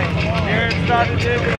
right. Darren started it